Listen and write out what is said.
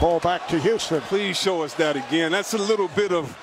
Ball back to Houston. Please show us that again. That's a little bit of